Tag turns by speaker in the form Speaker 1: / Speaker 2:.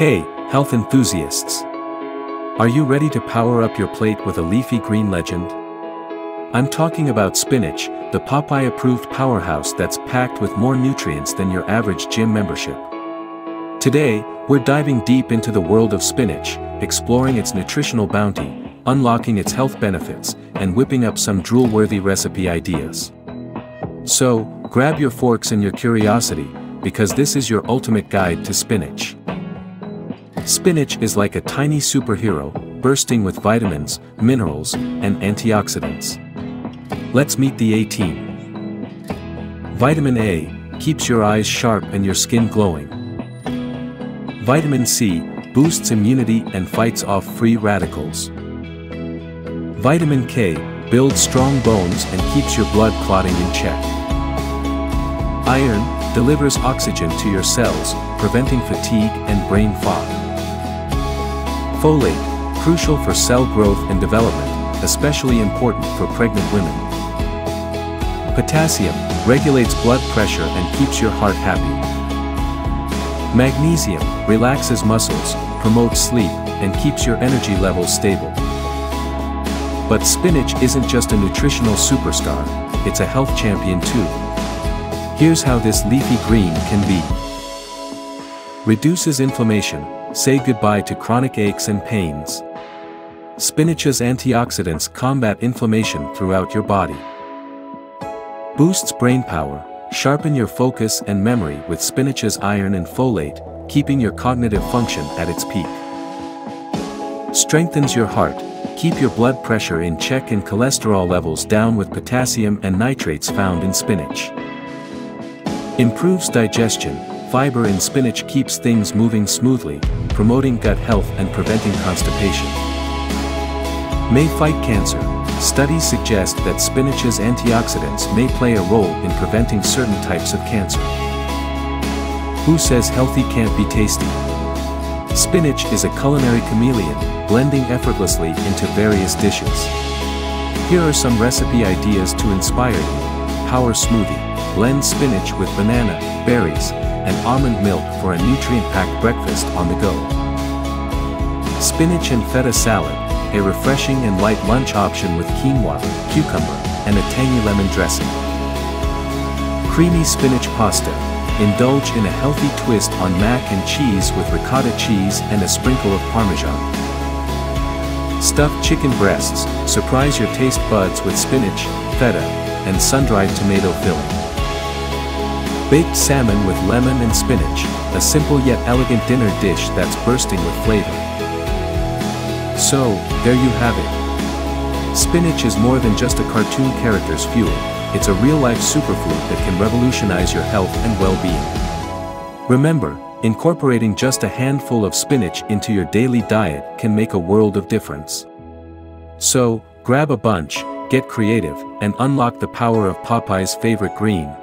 Speaker 1: Hey, health enthusiasts! Are you ready to power up your plate with a leafy green legend? I'm talking about spinach, the Popeye-approved powerhouse that's packed with more nutrients than your average gym membership. Today, we're diving deep into the world of spinach, exploring its nutritional bounty, unlocking its health benefits, and whipping up some drool-worthy recipe ideas. So, grab your forks and your curiosity, because this is your ultimate guide to spinach. Spinach is like a tiny superhero, bursting with vitamins, minerals, and antioxidants. Let's meet the A-team. Vitamin A keeps your eyes sharp and your skin glowing. Vitamin C boosts immunity and fights off free radicals. Vitamin K builds strong bones and keeps your blood clotting in check. Iron delivers oxygen to your cells, preventing fatigue and brain fog. Folate, crucial for cell growth and development, especially important for pregnant women. Potassium, regulates blood pressure and keeps your heart happy. Magnesium, relaxes muscles, promotes sleep, and keeps your energy levels stable. But spinach isn't just a nutritional superstar, it's a health champion too. Here's how this leafy green can be. Reduces inflammation, say goodbye to chronic aches and pains. Spinach's antioxidants combat inflammation throughout your body. Boosts brain power, sharpen your focus and memory with spinach's iron and folate, keeping your cognitive function at its peak. Strengthens your heart, keep your blood pressure in check and cholesterol levels down with potassium and nitrates found in spinach. Improves digestion, fiber in spinach keeps things moving smoothly, promoting gut health and preventing constipation. May fight cancer. Studies suggest that spinach's antioxidants may play a role in preventing certain types of cancer. Who says healthy can't be tasty? Spinach is a culinary chameleon, blending effortlessly into various dishes. Here are some recipe ideas to inspire you. Power Smoothie. Blend spinach with banana, berries, and almond milk for a nutrient-packed breakfast on the go. Spinach and feta salad, a refreshing and light lunch option with quinoa, cucumber, and a tangy lemon dressing. Creamy spinach pasta, indulge in a healthy twist on mac and cheese with ricotta cheese and a sprinkle of parmesan. Stuffed chicken breasts, surprise your taste buds with spinach, feta, and sun-dried tomato filling. Baked salmon with lemon and spinach, a simple yet elegant dinner dish that's bursting with flavor. So, there you have it. Spinach is more than just a cartoon character's fuel, it's a real-life superfood that can revolutionize your health and well-being. Remember, incorporating just a handful of spinach into your daily diet can make a world of difference. So, grab a bunch, get creative, and unlock the power of Popeye's favorite green.